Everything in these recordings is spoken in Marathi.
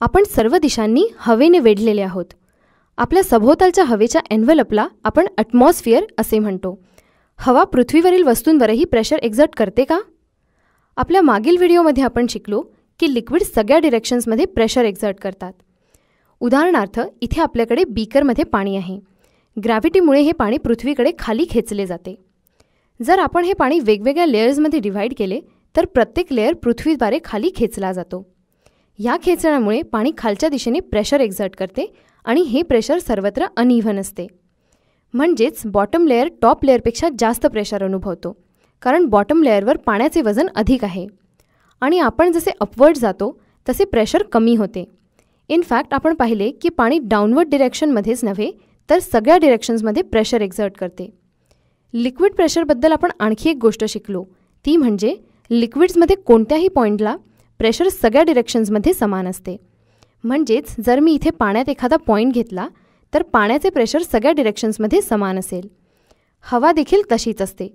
आपण सर्व दिशांनी हवेने वेढलेले आहोत. आपल्या सभोवतालच्या हवेच्या एन्व्हलपला आपण ॲटमॉस्फिअर असे म्हणतो. हवा पृथ्वीवरील वस्तूंवरही प्रेशर एक्झर्ट करते का? आपल्या मागील व्हिडिओमध्ये आपण शिकलो की लिक्विड सगळ्या डिरेक्शन्समध्ये प्रेशर एक्झर्ट करतात. उदाहरणार्थ इथे आपल्याकडे बीकरमध्ये पाणी आहे. ग्रॅव्हिटीमुळे हे पाणी पृथ्वीकडे खाली खेचले जाते. जर आपण हे पाणी वेगवेगळ्या लेयर्समध्ये डिव्हाइड केले तर प्रत्येक लेअर पृथ्वीद्वारे खाली खेचला जातो. या खेचण्यामुळे पाणी खालच्या दिशेने प्रेशर एक्झर्ट करते आणि हे प्रेशर सर्वत्र अनइव्हन असते म्हणजेच बॉटम लेअर टॉप लेअरपेक्षा जास्त प्रेशर अनुभवतो कारण बॉटम लेअरवर पाण्याचे वजन अधिक आहे. आणि आपण जसे अपवर्ड जातो तसे प्रेशर कमी होते. इनफॅक्ट आपण पाहिले की पाणी डाऊनवर्ड डिरेक्शनमध्येच नव्हे तर सगळ्या डिरेक्शन्समध्ये प्रेशर एक्झर्ट करते. लिक्विड प्रेशरबद्दल आपण आणखी एक गोष्ट शिकलो. ती म्हणजे लिक्विड्समध्ये कोणत्याही पॉईंटला प्रेशर सगळ्या डिरेक्शन्समध्ये समान असते. म्हणजेच जर मी इथे पाण्यात एखादा पॉईंट घेतला तर पाण्याचे प्रेशर सगळ्या डिरेक्शन्समध्ये समान असेल. हवा देखील तशीच असते.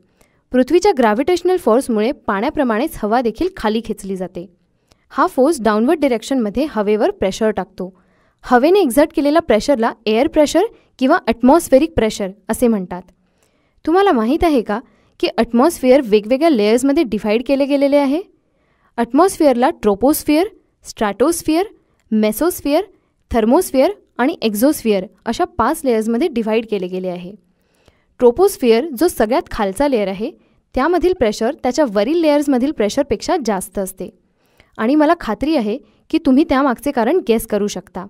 पृथ्वीच्या ग्रॅव्हिटेशनल फोर्समुळे पाण्याप्रमाणेच हवा देखील खाली खेचली जाते. हा फोर्स डाऊनवर्ड डिरेक्शनमध्ये हवेवर प्रेशर टाकतो. हवेने एक्झर्ट केलेल्या प्रेशरला एअर प्रेशर किंवा ॲटमॉस्फेरिक प्रेशर असे म्हणतात. तुम्हाला माहीत आहे का की ॲटमॉस्फिअर वेगवेगळ्या लेयर्समध्ये डिव्हाइड केले गेलेले आहे? अटमॉस्फिअरला ट्रोपोस्फिअर स्ट्रॅटोस्फिअर मेसोस्फिअर थर्मोस्फिअर आणि एक्झोस्फिअर अशा पाच लेयर्समध्ये डिव्हाइड केले गेले आहे. ट्रोपोस्फिअर जो सगळ्यात खालचा लेअर आहे त्यामधील प्रेशर त्याच्या वरील लेयर्समधील प्रेशरपेक्षा जास्त असते. आणि मला खात्री आहे की तुम्ही त्यामागचे कारण गेस करू शकता.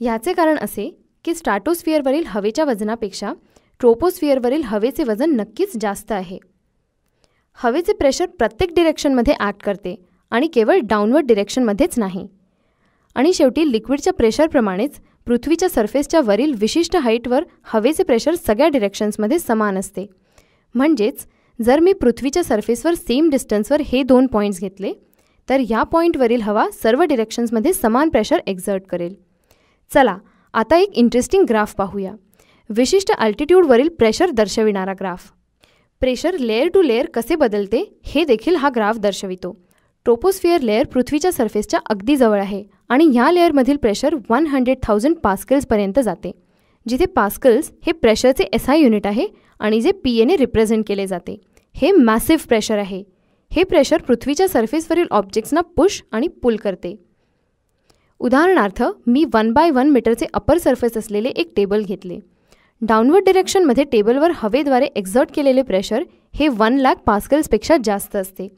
याचे कारण असे की स्ट्रॅटोस्फिअरवरील हवेच्या वजनापेक्षा ट्रोपोस्फिअरवरील हवेचे वजन नक्कीच जास्त आहे. हवेचे प्रेशर प्रत्येक डिरेक्शनमध्ये ॲक्ट करते आणि केवळ डाऊनवर्ड डिरेक्शनमध्येच नाही. आणि शेवटी लिक्विडच्या प्रेशरप्रमाणेच पृथ्वीच्या सरफेसच्या वरील विशिष्ट हाईटवर हवेचे प्रेशर सगळ्या डिरेक्शन्समध्ये समान असते. म्हणजेच जर मी पृथ्वीच्या सरफेसवर सेम डिस्टन्सवर हे दोन पॉईंट्स घेतले तर या पॉईंटवरील हवा सर्व डिरेक्शन्समध्ये समान प्रेशर एक्झर्ट करेल. चला आता एक इंटरेस्टिंग ग्राफ पाहूया. विशिष्ट अल्टिट्यूडवरील प्रेशर दर्शविणारा graph pressure layer to layer कसे बदलते हे देखील हा ग्राफ दर्शवितो. ट्रोपोस्फिअर लेअर पृथ्वीच्या सर्फेसच्या अगदी जवळ आहे आणि ह्या लेअरमधील प्रेशर वन हंड्रेड थाउजंड पास्कल्सपर्यंत जाते जिथे पास्कल्स हे प्रेशरचे एस आय युनिट आहे आणि जे पी एने रिप्रेझेंट केले जाते. हे मॅसिव्ह प्रेशर आहे. हे प्रेशर पृथ्वीच्या सर्फेसवरील ऑब्जेक्ट्सना पुश आणि पुल करते. उदाहरणार्थ मी वन बाय वन मीटरचे अपर सर्फेस असलेले एक टेबल घेतले. डाउनवर्ड डिरेक्शनमध्ये टेबलवर हवेद्वारे एक्झर्ट केलेले प्रेशर हे वन लाख पास्कल्सपेक्षा जास्त असते.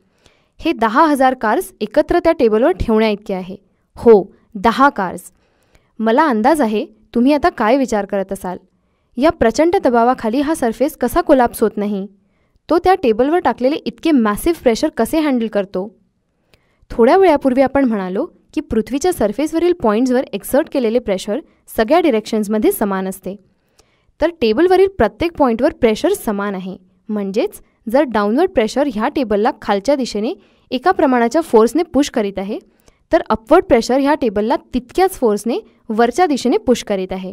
हे दहा हजार कार्स एकत्र त्या टेबलवर ठेवण्या इतके आहे. हो दहा कार्स मला अंदाज आहे तुम्ही आता काय विचार करत असाल? या प्रचंड दबावाखाली हा सरफेस कसा कोलाप्स होत नाही? तो त्या टेबलवर टाकलेले इतके मॅसिव्ह प्रेशर कसे हँडल करतो? थोड्या वेळापूर्वी आपण म्हणालो की पृथ्वीच्या सरफेसवरील पॉईंट्सवर एक्झर्ट केलेले प्रेशर सगळ्या डिरेक्शन्समध्ये समान असते. तर टेबलवरील प्रत्येक पॉईंटवर प्रेशर समान आहे. म्हणजेच जर डाऊनवर्ड प्रेशर ह्या टेबलला खालच्या दिशेने एका प्रमाणाच्या फोर्सने पुश करीत आहे तर अपवर्ड प्रेशर ह्या टेबलला तितक्याच फोर्सने वरच्या दिशेने पुश करीत आहे.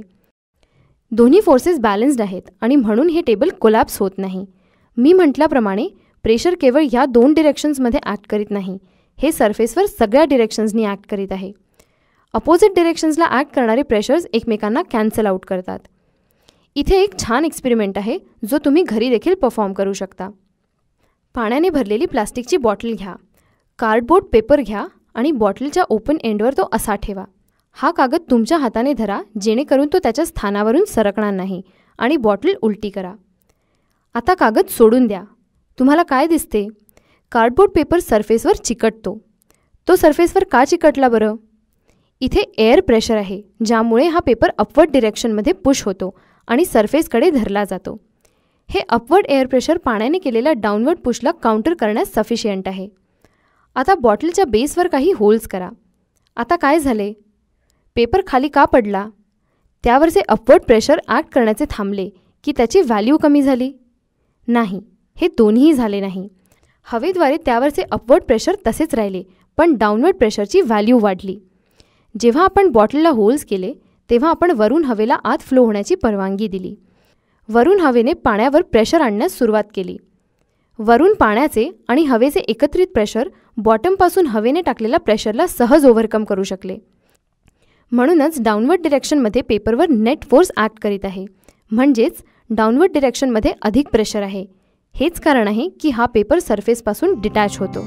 दोन्ही फोर्सेस बॅलन्स्ड आहेत आणि म्हणून हे टेबल कोलॅप्स होत नाही. मी म्हटल्याप्रमाणे प्रेशर केवळ ह्या दोन डिरेक्शन्समध्ये ॲक्ट करीत नाही हे सरफेसवर सगळ्या डिरेक्शन्सनी ॲक्ट करीत आहे. अपोजिट डिरेक्शन्सला ॲक्ट करणारे प्रेशर्स एकमेकांना कॅन्सल आउट करतात. इथे एक छान एक्सपेरिमेंट आहे जो तुम्ही घरी देखील परफॉर्म करू शकता. पाण्याने भरलेली प्लास्टिकची बॉटल घ्या. कार्डबोर्ड पेपर घ्या आणि बॉटलच्या ओपन एंडवर तो असा ठेवा. हा कागद तुमच्या हाताने धरा जेणेकरून तो त्याच्या स्थानावरून सरकणार नाही आणि बॉटल उलटी करा. आता कागद सोडून द्या. तुम्हाला काय दिसते? कार्डबोर्ड पेपर सरफेसवर चिकटतो. तो सरफेसवर का चिकटला बरं? इथे एअर प्रेशर आहे ज्यामुळे हा पेपर अपवर्ड डिरेक्शनमध्ये पुश होतो आणि सरफेसकडे धरला जातो. हे अपवर्ड एअर प्रेशर पाण्याने केलेल्या डाउनवर्ड पुशला काउंटर करण्यास सफिशियंट आहे. आता बॉटलच्या बेसवर काही होल्स करा. आता काय झाले? पेपर खाली का पडला? त्यावरचे अपवर्ड प्रेशर ॲक्ट करण्याचे थांबले की त्याची व्हॅल्यू कमी झाली? नाही हे दोन्ही झाले नाही. हवेद्वारे त्यावरचे अपवर्ड प्रेशर तसेच राहिले पण डाउनवर्ड प्रेशरची व्हॅल्यू वाढली. जेव्हा आपण बॉटलला होल्स केले तेव्हा आपण वरून हवेला आत फ्लो होण्याची परवानगी दिली. वरून हवेने पाण्यावर प्रेशर आणण्यास सुरुवात केली. वरून पाण्याचे आणि हवेचे एकत्रित प्रेशर बॉटमपासून हवेने टाकलेल्या प्रेशरला सहज ओव्हरकम करू शकले. म्हणूनच डाउनवर्ड डिरेक्शनमध्ये पेपरवर नेट फोर्स ॲक्ट करीत आहे. म्हणजेच डाउनवर्ड डिरेक्शनमध्ये अधिक प्रेशर आहे. हेच कारण आहे की हा पेपर सरफेसपासून डिटॅच होतो.